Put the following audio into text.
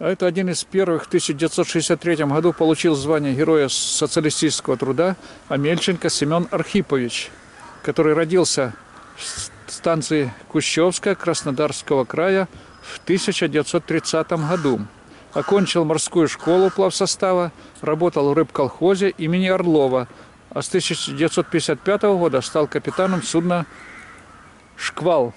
А это один из первых в 1963 году получил звание Героя социалистического труда Амельченко Семен Архипович, который родился в станции Кущевская Краснодарского края в 1930 году. Окончил морскую школу плавсостава, работал в рыбколхозе имени Орлова, а с 1955 года стал капитаном судна «Шквал»